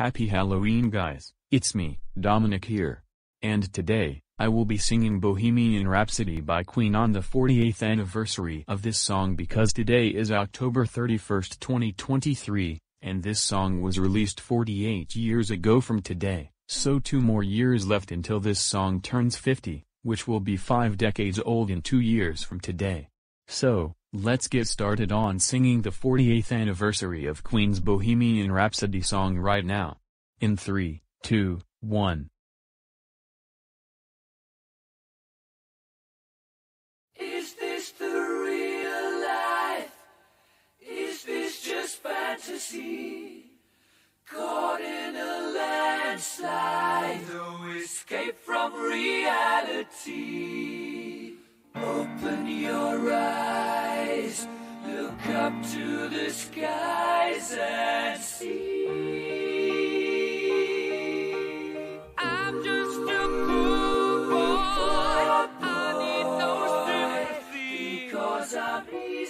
Happy Halloween guys, it's me, Dominik here. And today, I will be singing Bohemian Rhapsody by Queen on the 48th anniversary of this song because today is October 31st 2023, and this song was released 48 years ago from today, so two more years left until this song turns 50, which will be five decades old in two years from today. So, let's get started on singing the 48th anniversary of Queen's Bohemian Rhapsody song right now. In 3, 2, 1. Is this the real life? Is this just fantasy? Caught in a landslide, no escape from reality.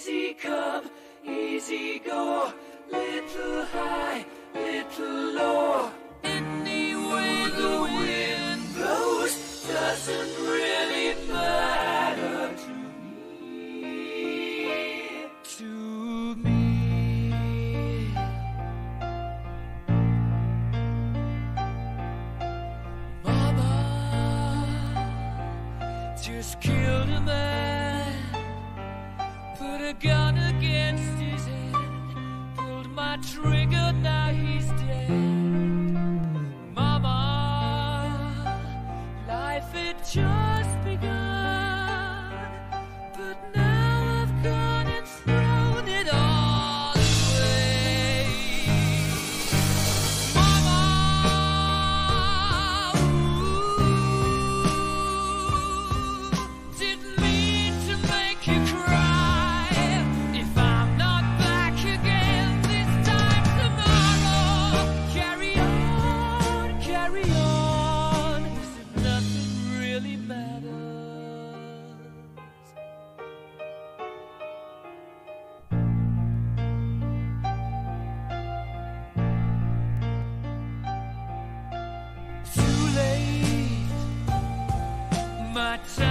Easy come, easy go. Little high, just killed a man, put a gun against his head, pulled my trigger, my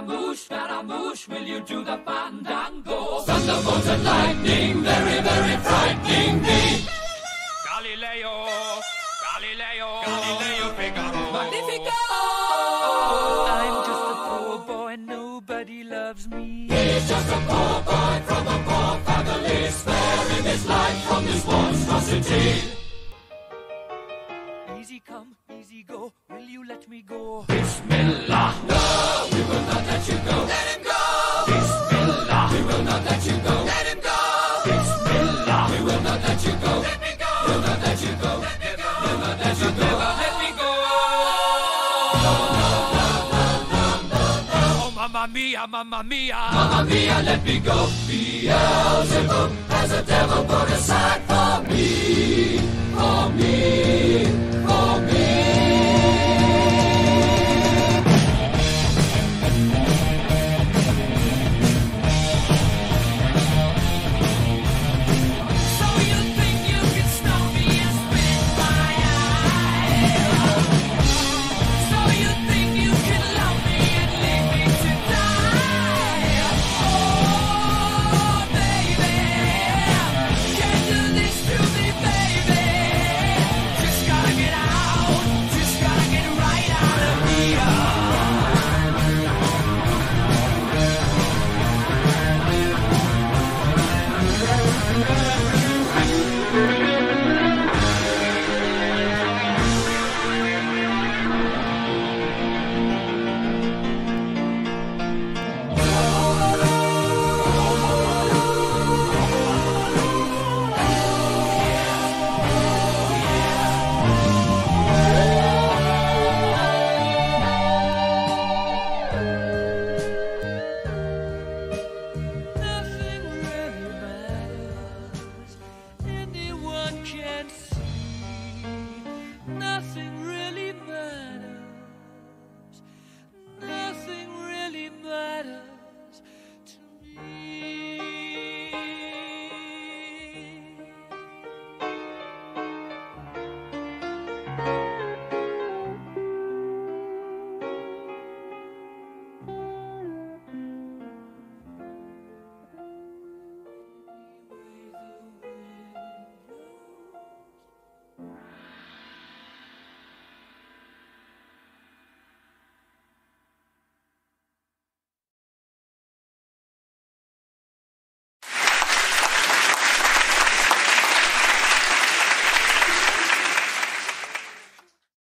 Scaramouche, Scaramouche, will you do the fandango? Thunderbolts and lightning, very, very frightening me. Galileo, Galileo, Galileo Figaro. Magnifico! Come, easy go. Will you let me go? Bismillah. No, we will not let you go. Let him go. Bismillah. We will not let you go. Let him go. Bismillah. We will not let you go. Let me go. We'll not let you go. Let me go. We'll not let you go. Let me go. Oh, mamma mia, mamma mia. Mamma mia, let me go. Beelzebub has a devil